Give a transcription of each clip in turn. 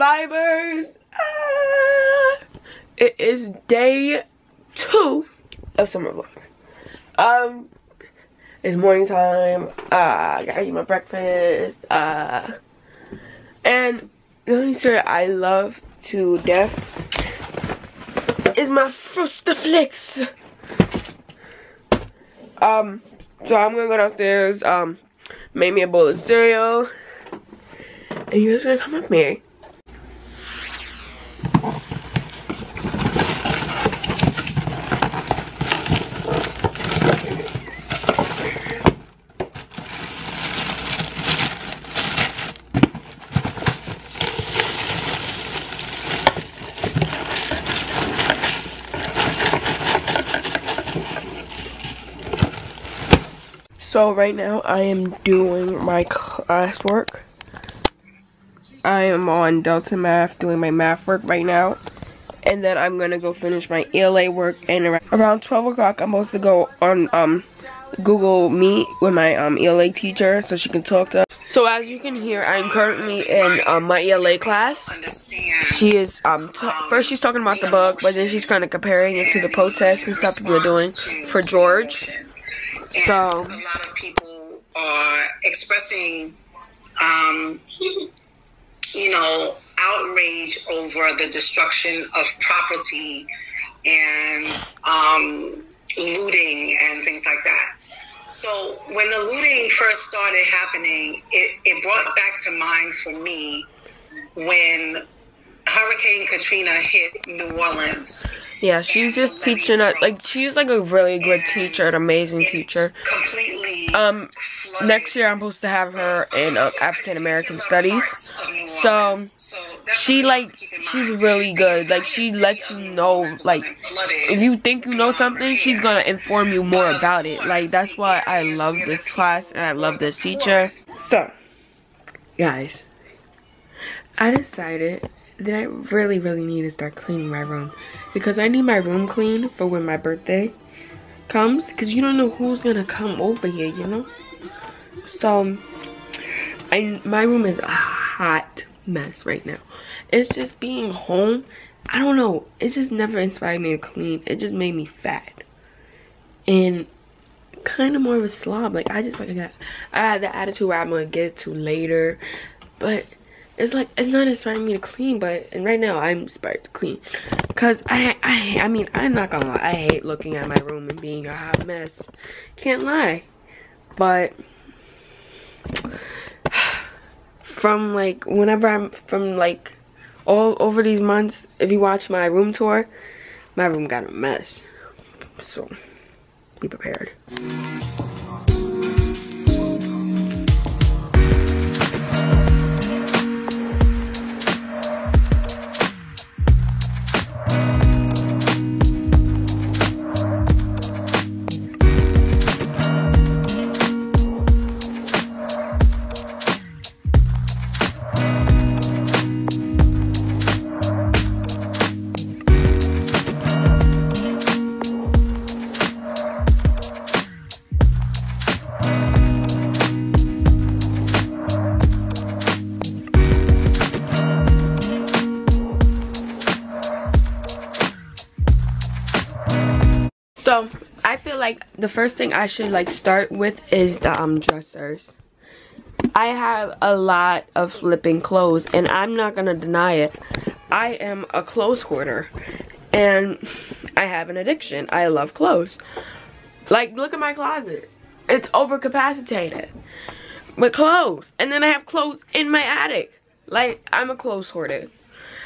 Vibers? Ah, it is day two of summer vlog. Um, it's morning time. Uh, I gotta eat my breakfast. Uh, and the only cereal I love to death is my Frosted Flakes. Um, so I'm gonna go downstairs. Um, make me a bowl of cereal and you guys gonna come with me. So right now I am doing my classwork. I am on Delta Math doing my math work right now. And then I'm going to go finish my ELA work. And around 12 o'clock, I'm supposed to go on um, Google Meet with my um, ELA teacher so she can talk to us. So as you can hear, I'm currently in um, my ELA class. She is, um, first she's talking about the book, but then she's kind of comparing it to the protests and stuff people are doing for George. So, a lot of people are expressing um, you know, outrage over the destruction of property and um, looting and things like that. So when the looting first started happening, it, it brought back to mind for me when Hurricane Katrina hit New Orleans. Yeah, she's just teaching us like she's like a really good teacher, an amazing teacher. Um, next year I'm supposed to have her in uh, African American Studies. So she like she's really good. Like she lets you know like if you think you know something, she's gonna inform you more about it. Like that's why I love this class and I love this teacher. So, guys, I decided that I really, really need to start cleaning my room. Because I need my room clean for when my birthday comes. Because you don't know who's going to come over here, you know? So, I, my room is a hot mess right now. It's just being home. I don't know. It just never inspired me to clean. It just made me fat. And kind of more of a slob. Like, I just like I got, I had the attitude where I'm going to get to later. But it's like it's not inspiring me to clean but and right now i'm inspired to clean. Because i i i mean i'm not gonna lie i hate looking at my room and being a hot mess. Can't lie. But from like whenever i'm from like all over these months if you watch my room tour my room got a mess. So be prepared So I feel like the first thing I should like start with is the um dressers. I have a lot of flipping clothes and I'm not gonna deny it. I am a clothes hoarder and I have an addiction. I love clothes. Like look at my closet. It's overcapacitated with clothes. And then I have clothes in my attic. Like I'm a clothes hoarder.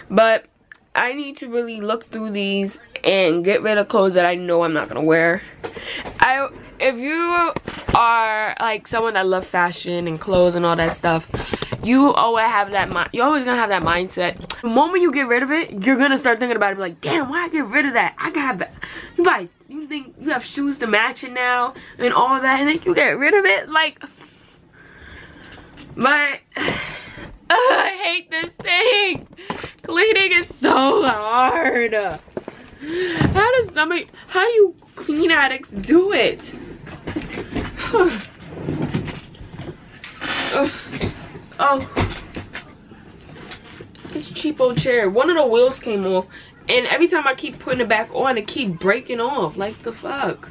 But I need to really look through these and get rid of clothes that I know I'm not gonna wear. I if you are like someone that love fashion and clothes and all that stuff, you always have that mind. You're always gonna have that mindset. The moment you get rid of it, you're gonna start thinking about it. Like, damn, why I get rid of that? I got that. You like, you think you have shoes to match it now and all that, and then you get rid of it. Like, but I hate this thing. Cleaning is so hard. How does somebody, how do you clean addicts do it? oh. this cheapo chair. One of the wheels came off. And every time I keep putting it back on, it keep breaking off. Like the fuck.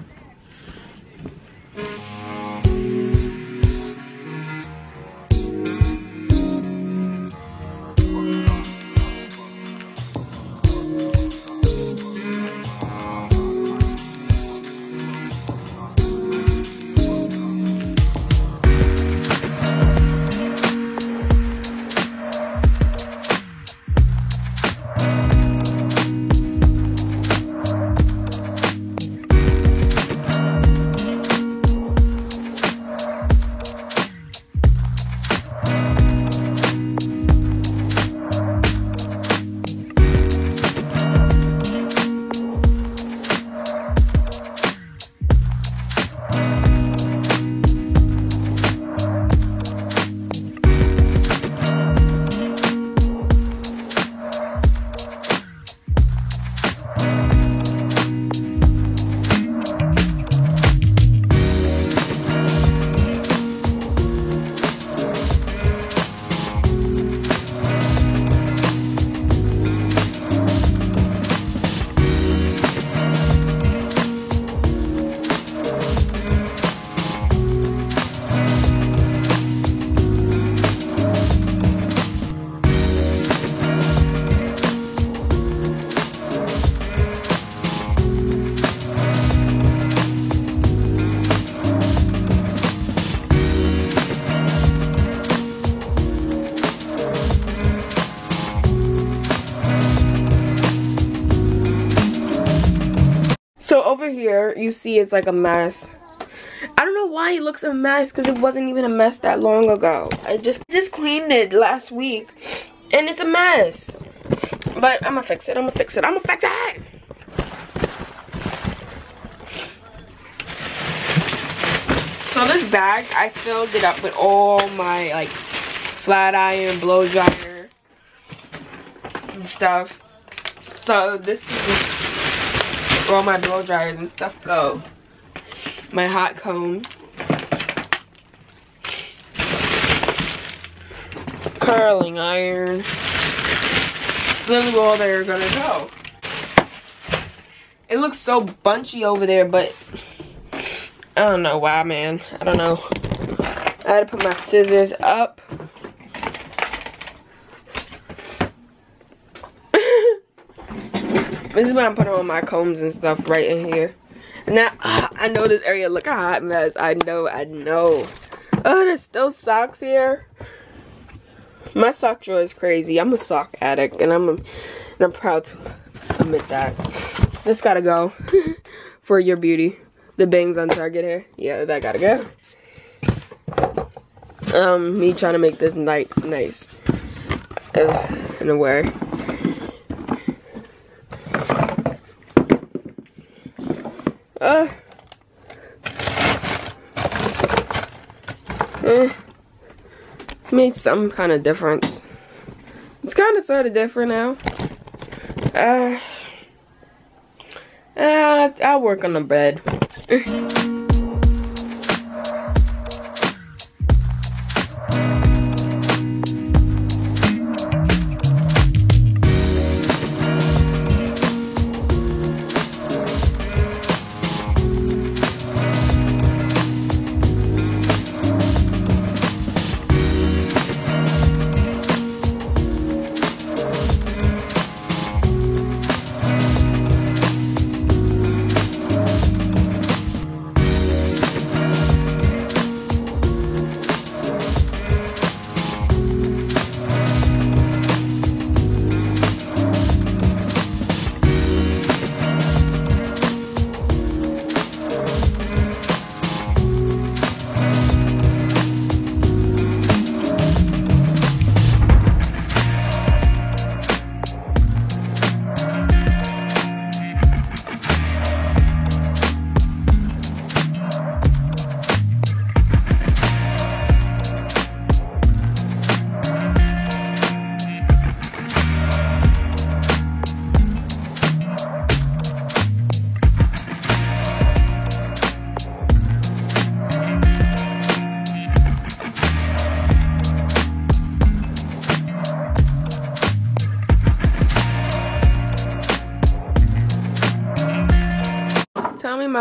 So over here, you see it's like a mess. I don't know why it looks a mess because it wasn't even a mess that long ago. I just just cleaned it last week and it's a mess. But I'm gonna fix it. I'm gonna fix it. I'm gonna fix it. So this bag, I filled it up with all my like flat iron, blow dryer, and stuff. So this is where all my blow dryers and stuff go. My hot comb. Curling iron. Literally all they're gonna go. It looks so bunchy over there, but I don't know why, man. I don't know. I had to put my scissors up. This is why I'm putting all my combs and stuff right in here. Now, uh, I know this area look a hot mess. I know, I know. Oh, there's still socks here. My sock drawer is crazy. I'm a sock addict, and I'm, a, and I'm proud to admit that. This gotta go for your beauty. The bangs on Target here. Yeah, that gotta go. Um, me trying to make this night nice. Uh, in a way. Uh, eh, made some kind of difference. It's kind of sort of different now. Uh, uh, I'll work on the bed.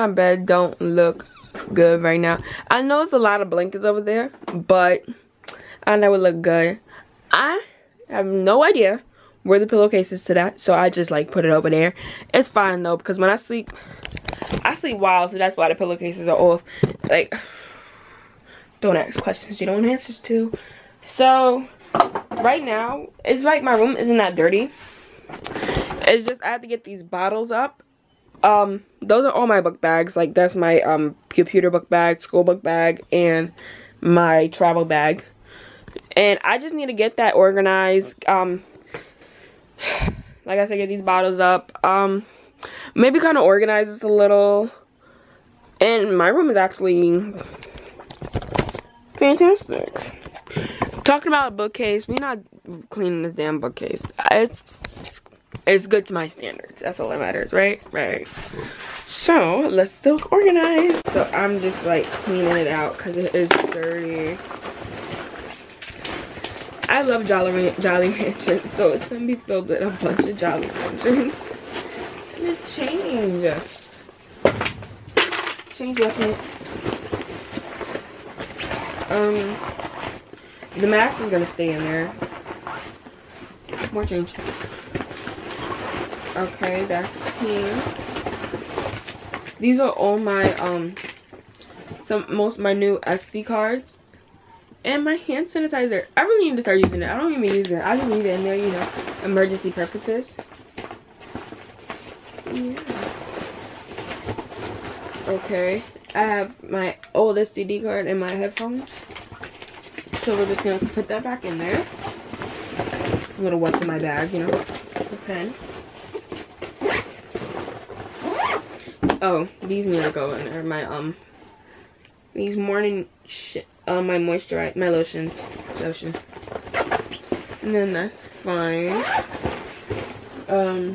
my bed don't look good right now. I know it's a lot of blankets over there, but I know it look good. I have no idea where the pillowcase is to that, so I just like put it over there. It's fine though, because when I sleep, I sleep wild, so that's why the pillowcases are off. Like, don't ask questions you don't want answers to. So, right now, it's like my room isn't that dirty. It's just I have to get these bottles up. Um, those are all my book bags. Like, that's my um computer book bag, school book bag, and my travel bag. And I just need to get that organized. Um, like I said, get these bottles up. Um, maybe kind of organize this a little. And my room is actually fantastic. Talking about a bookcase, we're not cleaning this damn bookcase. It's it's good to my standards. That's all that matters, right? Right. So let's still organize. So I'm just like cleaning it out because it is dirty. I love Jolly, Jolly Ranchers, so it's gonna be filled with a bunch of Jolly Ranchers. And it's change. Change it. Um, the mask is gonna stay in there. More change. Okay, that's clean. These are all my um some most my new SD cards and my hand sanitizer. I really need to start using it. I don't even use it. I just leave it in there, you know, emergency purposes. Yeah. Okay. I have my old SD card and my headphones. So we're just gonna put that back in there. A little what's in my bag, you know, the pen. Oh, these need to go in there. My um, these morning shit uh, my moisturizer, my lotions, lotion. And then that's fine. Um,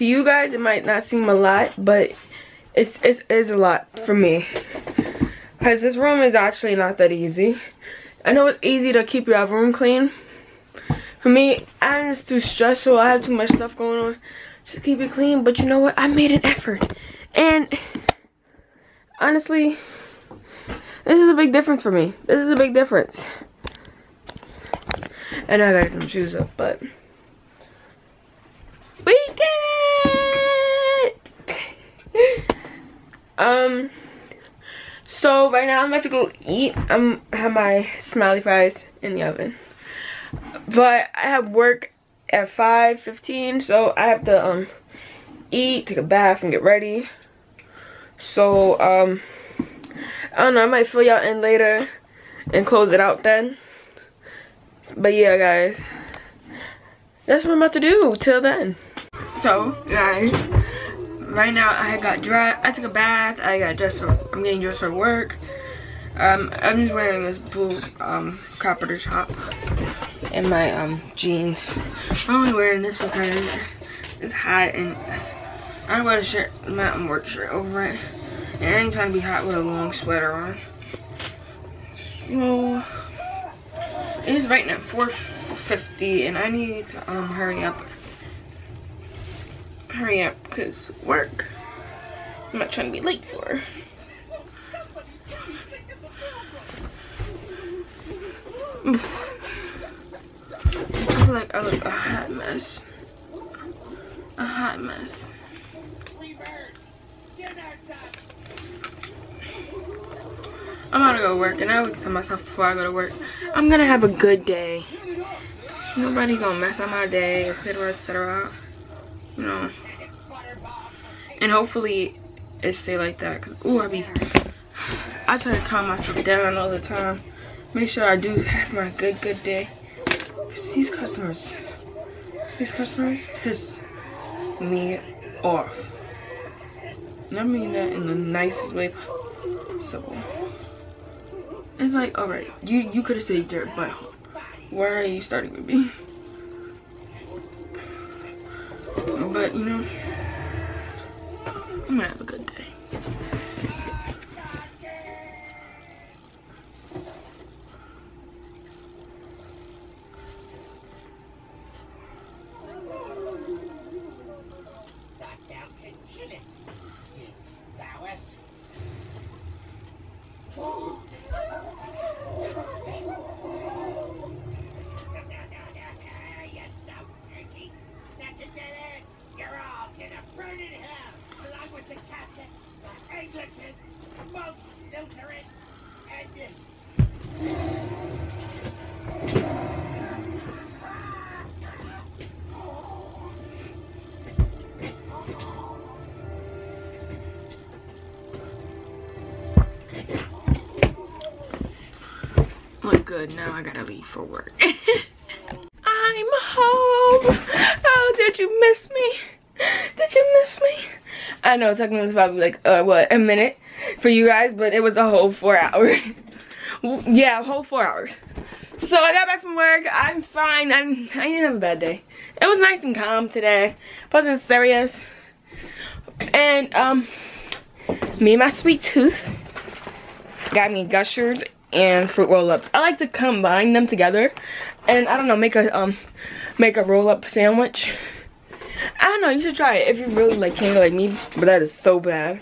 to you guys, it might not seem a lot, but it's, it's, it's a lot for me. Because this room is actually not that easy. I know it's easy to keep your room clean. For me, I'm just too stressful. I have too much stuff going on to keep it clean. But you know what? I made an effort. And honestly, this is a big difference for me. This is a big difference. And I gotta get some shoes up, but... We did it! Um, so right now I'm about to go eat. I'm have my smiley fries in the oven. But I have work at 5.15, so I have to um eat, take a bath, and get ready. So, um, I don't know, I might fill y'all in later and close it out then. But yeah, guys, that's what I'm about to do till then. So, guys, right now I got dressed. I took a bath. I got dressed for. I'm getting dressed for work. Um, I'm just wearing this blue um carpenter top and my um jeans. I'm only wearing this because it's hot and I don't wear a shirt, mountain work shirt over it. And I ain't trying to be hot with a long sweater on. So it is right now 4:50, and I need to um hurry up hurry up because work. I'm not trying to be late for. I feel like I look a hot mess. A hot mess. I'm gonna go work, and I always tell myself before I go to work, I'm gonna have a good day. Nobody gonna mess up my day, etc., etc. You know. And hopefully it stay like that, cause ooh, I be, I try to calm myself down all the time. Make sure I do have my good, good day. These customers, these customers piss me off. And I mean that in the nicest way possible. It's like, alright, you, you could have stayed there, but why are you starting with me? But, you know, I'm gonna have a good day. Look good, now I gotta leave for work. I'm home! Oh, did you miss me? Did you miss me? I know technically it's probably like, uh, what, a minute for you guys, but it was a whole four hours. yeah, a whole four hours. So I got back from work. I'm fine. I'm, I didn't have a bad day. It was nice and calm today. Wasn't serious. And, um, me and my sweet tooth got me gushers and fruit roll-ups. I like to combine them together and I don't know, make a um make a roll-up sandwich. I don't know, you should try it if you really like candy like me, but that is so bad.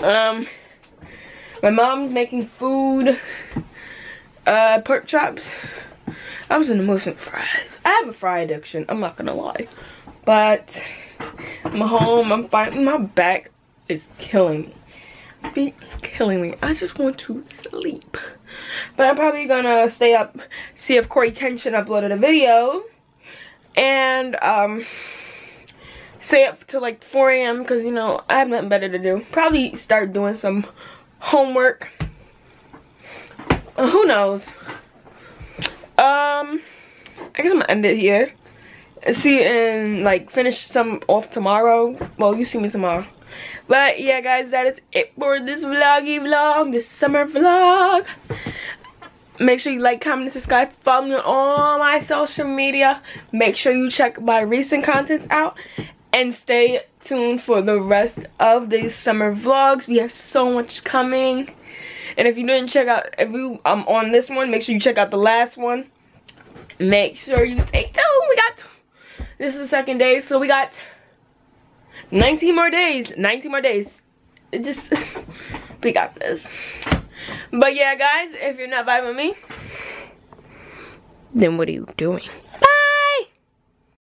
Um my mom's making food. Uh pork chops. I was in the mood for fries. I have a fry addiction, I'm not gonna lie. But I'm home, I'm fine. My back is killing me it's killing me. I just want to sleep. But I'm probably gonna stay up, see if Cory Kenshin uploaded a video. And, um, stay up till like 4 a.m. because, you know, I have nothing better to do. Probably start doing some homework. Uh, who knows? Um, I guess I'm gonna end it here. See and like finish some off tomorrow. Well, you see me tomorrow. But yeah, guys, that is it for this vloggy vlog, this summer vlog. Make sure you like, comment, subscribe, follow me on all my social media. Make sure you check my recent content out. And stay tuned for the rest of these summer vlogs. We have so much coming. And if you didn't check out, if you um on this one, make sure you check out the last one. Make sure you stay tuned. We got, this is the second day, so we got 19 more days 19 more days it just we got this but yeah guys if you're not vibing with me then what are you doing